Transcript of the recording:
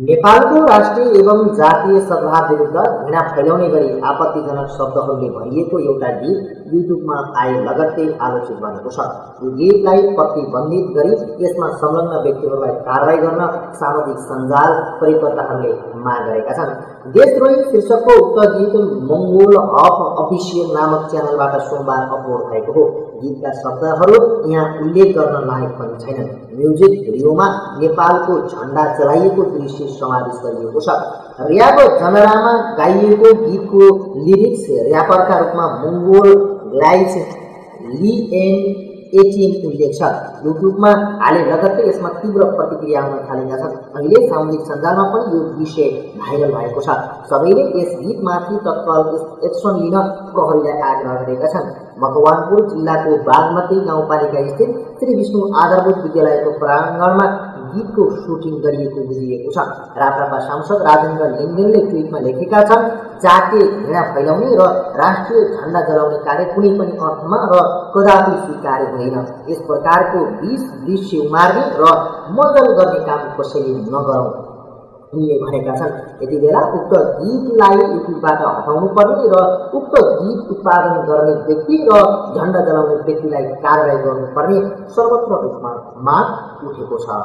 नेपालको राष्ट्रिय एवं जातीय सद्भाव विरुद्ध घृणा फैलाउने गरी आपत्तिजनक शब्दहरूले भरिएको एउटा गीत युट्युबमा आए लगत्तै आलोचित बनेको छ। यो गीतलाई प्रतिबन्धित गरी यसमा संलग्न व्यक्तिहरूलाई कारवाही गर्न सामाजिक सञ्जाल परिकर्ताहरूले माग गरेका छन्। देशद्रोही शीर्षकको उक्त गीत मङ्गोल अफ अफिसियल नामक च्यानलबाट सोमबार अपलोड भएको हो। गीतका शब्दहरू यहाँ उल्लेख गर्न लायक पनि छैनन्। म्युजिक भिडियोमा नेपालको झन्डा चलाइएको दृश्य समावेश गरिएको छ। ऱ्याप जनरामा गाइएको गीतको लिरिक्स ऱ्यापरका रूपमा मङ्गोल ग्लाइस ली एन्ड एटिएम उल्लेख छ। युट्युबमा हाले लगत्तै यसमा तीव्र प्रतिक्रिया आउन थालेका छन्। अहिले सामाजिक सञ्जालमा पनि यो विषय भाइरल भएको छ। सबैले यस गीतमाथि तत्काल एक्सन लिन प्रहरीलाई आग्रह गरेका छन्। मकवानपुर जिल्लाको बागमती गाउँपालिका स्थित श्री विष्णु आधारभूत विद्यालयको प्राङ्गणमा गीतको सुटिङ गरिएको बुझिएको छ। राप्रापा सांसद राजेन्द्र लिङ्गेनले ट्विटमा लेखेका छन् जातीय घृणा फैलाउने र राष्ट्रिय झन्डा जलाउने कार्य कुनै पनि अर्थमा र कदापि स्वीकार्य हुँदैन यस प्रकारको विष दृश्य उमार्ने र मजल गर्ने काम कसैले नगरौँ। उनले भनेका छन् यति बेला उक्त गीतलाई युट्युबबाट हटाउनु पर्ने र उक्त गीत उत्पादन गर्ने व्यक्ति र झन्डा जलाउने व्यक्तिलाई कारवाही गर्नुपर्ने सर्वत्र रूपमा माग उठेको छ।